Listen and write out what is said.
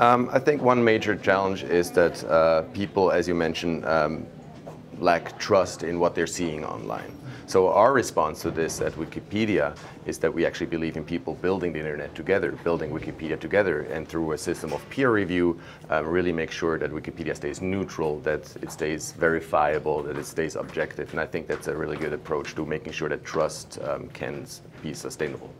Um, I think one major challenge is that uh, people, as you mentioned, um, lack trust in what they're seeing online. So our response to this at Wikipedia is that we actually believe in people building the internet together, building Wikipedia together, and through a system of peer review, um, really make sure that Wikipedia stays neutral, that it stays verifiable, that it stays objective. And I think that's a really good approach to making sure that trust um, can be sustainable.